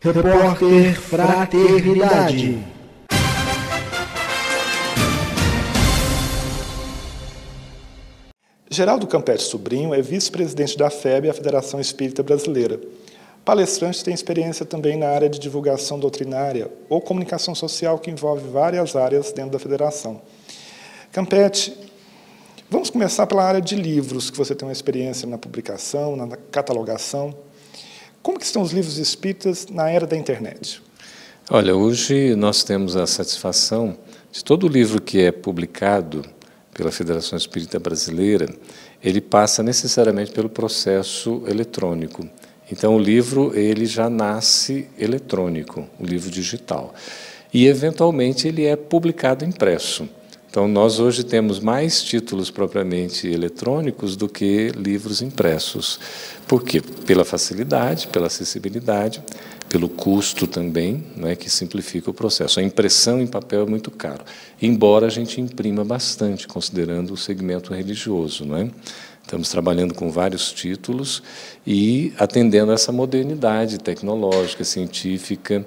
Repórter Fraternidade. Geraldo Campete Sobrinho é vice-presidente da FEB, a Federação Espírita Brasileira. Palestrante tem experiência também na área de divulgação doutrinária ou comunicação social, que envolve várias áreas dentro da federação. Campete, vamos começar pela área de livros, que você tem uma experiência na publicação, na catalogação. Como que estão os livros espíritas na era da internet? Olha, hoje nós temos a satisfação de todo livro que é publicado pela Federação Espírita Brasileira, ele passa necessariamente pelo processo eletrônico. Então o livro ele já nasce eletrônico, o livro digital. E eventualmente ele é publicado impresso. Então nós hoje temos mais títulos propriamente eletrônicos do que livros impressos. Por quê? Pela facilidade, pela acessibilidade, pelo custo também, né, que simplifica o processo. A impressão em papel é muito caro, embora a gente imprima bastante, considerando o segmento religioso. Não é? Estamos trabalhando com vários títulos e atendendo a essa modernidade tecnológica, científica,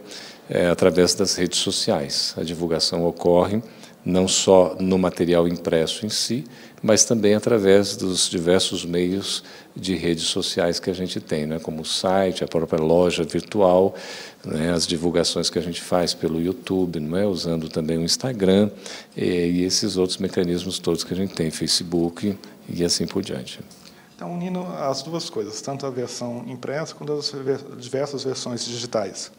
é, através das redes sociais. A divulgação ocorre não só no material impresso em si, mas também através dos diversos meios de redes sociais que a gente tem, né, como o site, a própria loja virtual, né, as divulgações que a gente faz pelo YouTube, não é, usando também o Instagram e, e esses outros mecanismos todos que a gente tem, Facebook e assim por diante. Então, unindo as duas coisas, tanto a versão impressa quanto as diversas versões digitais.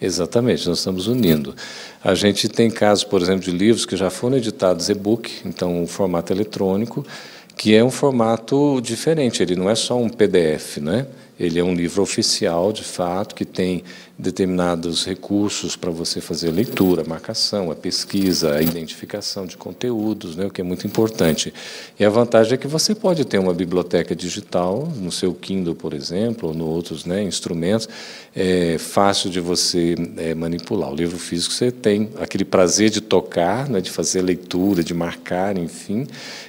Exatamente, nós estamos unindo. A gente tem casos, por exemplo, de livros que já foram editados e-book, então um formato eletrônico, que é um formato diferente, ele não é só um PDF, né? Ele é um livro oficial, de fato, que tem determinados recursos para você fazer a leitura, a marcação, a pesquisa, a identificação de conteúdos, né, o que é muito importante. E a vantagem é que você pode ter uma biblioteca digital no seu Kindle, por exemplo, ou no outros né, instrumentos, é fácil de você é, manipular. O livro físico você tem aquele prazer de tocar, né, de fazer leitura, de marcar, enfim,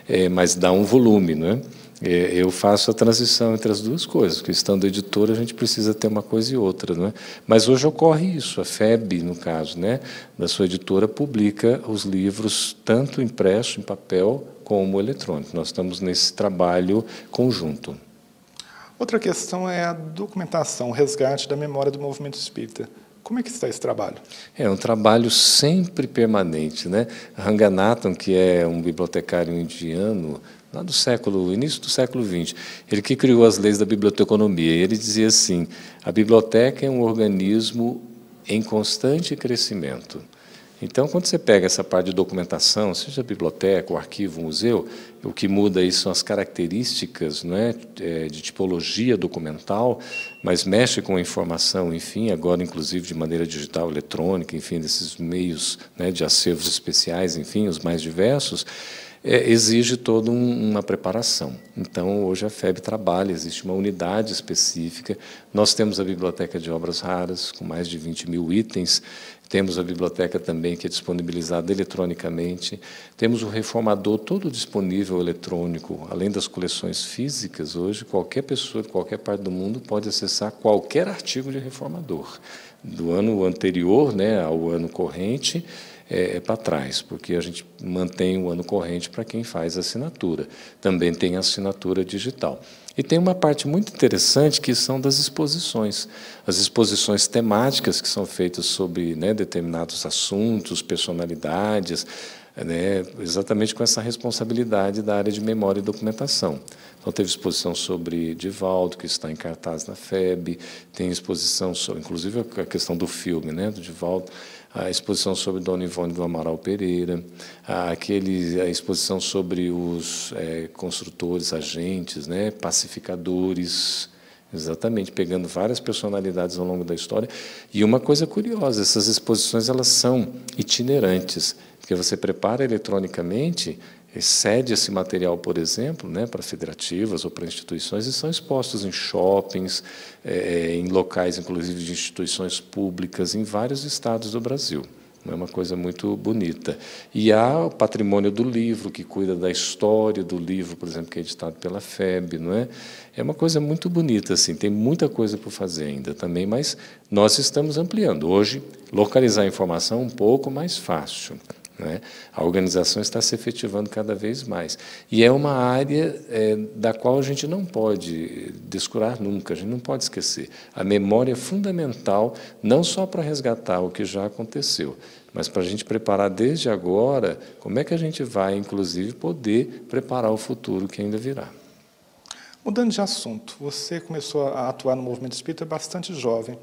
é, mas dá um volume, não é? É, eu faço a transição entre as duas coisas, porque estando editora a gente precisa ter uma coisa e outra, não é? Mas hoje ocorre isso, a FEB, no caso, né, da sua editora publica os livros tanto impresso em papel como eletrônico. Nós estamos nesse trabalho conjunto. Outra questão é a documentação, o resgate da memória do movimento espírita. Como é que está esse trabalho? É um trabalho sempre permanente, né? Ranganathan, que é um bibliotecário indiano, lá do século, início do século XX, ele que criou as leis da biblioteconomia. Ele dizia assim: a biblioteca é um organismo em constante crescimento. Então, quando você pega essa parte de documentação, seja biblioteca, o arquivo, o museu, o que muda aí são as características não é, é, de tipologia documental, mas mexe com a informação, enfim, agora inclusive de maneira digital, eletrônica, enfim, desses meios né, de acervos especiais, enfim, os mais diversos é, exige toda um, uma preparação. Então, hoje a FEB trabalha, existe uma unidade específica. Nós temos a Biblioteca de Obras Raras, com mais de 20 mil itens. Temos a biblioteca também, que é disponibilizada eletronicamente. Temos o reformador todo disponível eletrônico, além das coleções físicas. Hoje, qualquer pessoa de qualquer parte do mundo pode acessar qualquer artigo de reformador. Do ano anterior né, ao ano corrente, é, é para trás, porque a gente mantém o ano corrente para quem faz assinatura. Também tem assinatura digital. E tem uma parte muito interessante que são das exposições. As exposições temáticas que são feitas sobre né, determinados assuntos, personalidades, né, exatamente com essa responsabilidade da área de memória e documentação. Então, teve exposição sobre Divaldo, que está em cartaz na FEB, tem exposição sobre, inclusive, a questão do filme, né, do Divaldo, a exposição sobre Dona Ivone do Amaral Pereira, aquele, a exposição sobre os é, construtores, agentes, né, pacificadores, exatamente, pegando várias personalidades ao longo da história. E uma coisa curiosa, essas exposições elas são itinerantes, porque você prepara eletronicamente cede esse material, por exemplo, né, para federativas ou para instituições e são expostos em shoppings, é, em locais, inclusive, de instituições públicas em vários estados do Brasil. É uma coisa muito bonita. E há o patrimônio do livro, que cuida da história do livro, por exemplo, que é editado pela FEB, não é? É uma coisa muito bonita, assim, tem muita coisa por fazer ainda também, mas nós estamos ampliando. Hoje, localizar a informação é um pouco mais fácil. Né? A organização está se efetivando cada vez mais. E é uma área é, da qual a gente não pode descurar nunca, a gente não pode esquecer. A memória é fundamental, não só para resgatar o que já aconteceu, mas para a gente preparar desde agora como é que a gente vai, inclusive, poder preparar o futuro que ainda virá. Mudando de assunto, você começou a atuar no movimento espírita bastante jovem.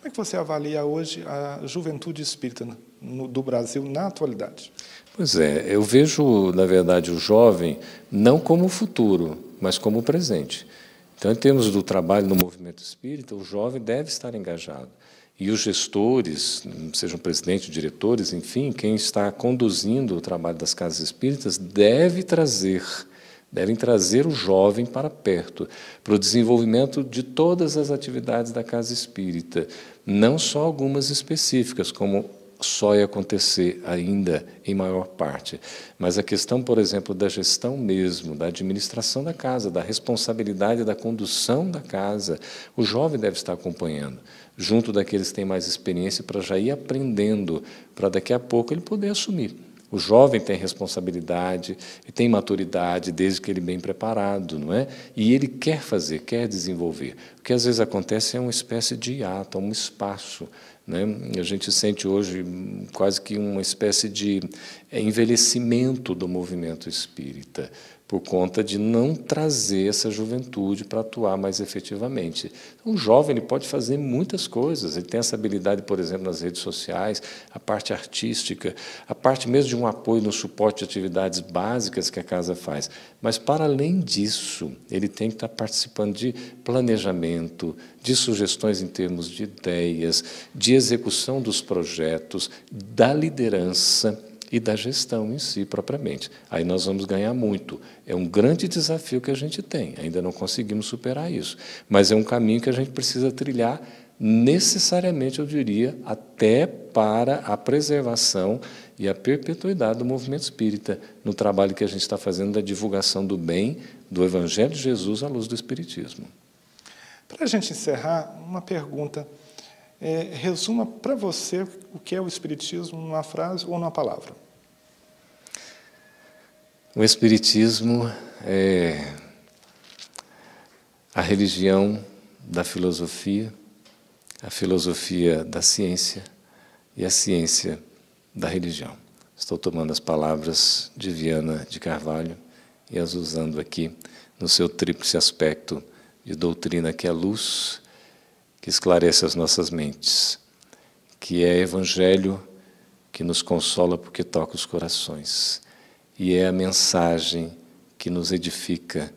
Como é que você avalia hoje a juventude espírita no, do Brasil na atualidade? Pois é, eu vejo, na verdade, o jovem não como o futuro, mas como o presente. Então, em termos do trabalho no movimento espírita, o jovem deve estar engajado. E os gestores, sejam presidentes, diretores, enfim, quem está conduzindo o trabalho das casas espíritas, deve trazer devem trazer o jovem para perto, para o desenvolvimento de todas as atividades da casa espírita, não só algumas específicas, como só ia acontecer ainda em maior parte. Mas a questão, por exemplo, da gestão mesmo, da administração da casa, da responsabilidade da condução da casa, o jovem deve estar acompanhando, junto daqueles que têm mais experiência, para já ir aprendendo, para daqui a pouco ele poder assumir. O jovem tem responsabilidade e tem maturidade desde que ele é bem preparado, não é? E ele quer fazer, quer desenvolver. O que às vezes acontece é uma espécie de hiato, um espaço. Né? A gente sente hoje quase que uma espécie de envelhecimento do movimento espírita por conta de não trazer essa juventude para atuar mais efetivamente. O jovem ele pode fazer muitas coisas, ele tem essa habilidade, por exemplo, nas redes sociais, a parte artística, a parte mesmo de um apoio no suporte de atividades básicas que a casa faz. Mas, para além disso, ele tem que estar participando de planejamento, de sugestões em termos de ideias, de execução dos projetos, da liderança e da gestão em si propriamente. Aí nós vamos ganhar muito. É um grande desafio que a gente tem, ainda não conseguimos superar isso, mas é um caminho que a gente precisa trilhar necessariamente, eu diria, até para a preservação e a perpetuidade do movimento espírita, no trabalho que a gente está fazendo da divulgação do bem, do Evangelho de Jesus à luz do Espiritismo. Para a gente encerrar, uma pergunta. É, resuma para você o que é o Espiritismo numa frase ou numa palavra. O Espiritismo é a religião da filosofia, a filosofia da ciência e a ciência da religião. Estou tomando as palavras de Viana de Carvalho e as usando aqui no seu tríplice aspecto de doutrina que é luz, esclarece as nossas mentes, que é Evangelho que nos consola porque toca os corações, e é a mensagem que nos edifica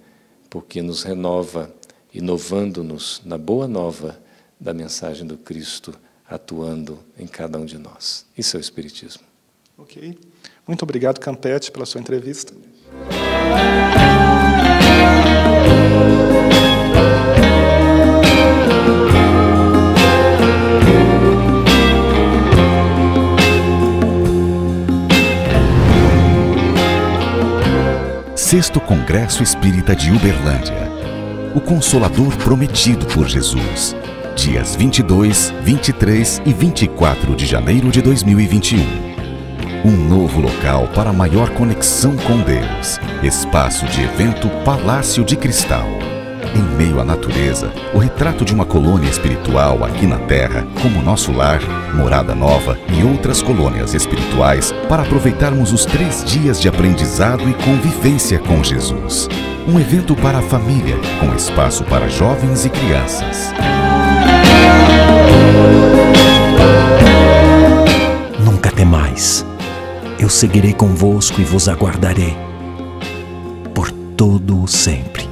porque nos renova, inovando-nos na boa nova da mensagem do Cristo atuando em cada um de nós. Isso é o Espiritismo. Ok. Muito obrigado, Campete, pela sua entrevista. Sexto Congresso Espírita de Uberlândia. O Consolador Prometido por Jesus. Dias 22, 23 e 24 de janeiro de 2021. Um novo local para maior conexão com Deus. Espaço de evento Palácio de Cristal em meio à natureza, o retrato de uma colônia espiritual aqui na Terra, como nosso lar, morada nova e outras colônias espirituais, para aproveitarmos os três dias de aprendizado e convivência com Jesus. Um evento para a família, com espaço para jovens e crianças. Nunca temais. Eu seguirei convosco e vos aguardarei por todo o sempre.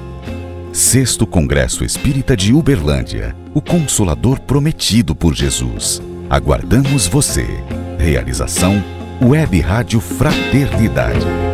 Sexto Congresso Espírita de Uberlândia, o Consolador prometido por Jesus. Aguardamos você. Realização Web Rádio Fraternidade.